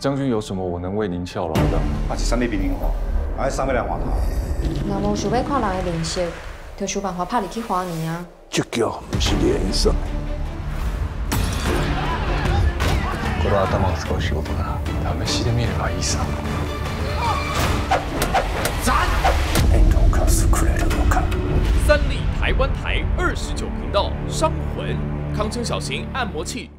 将军有什么我能为您效劳的？还是三力冰凌花，还是三力兰花头？那我想要看人的办法去华里啊？叫这个阿他妈斯斩！三立台湾台二十九频道伤魂康清小型按摩器。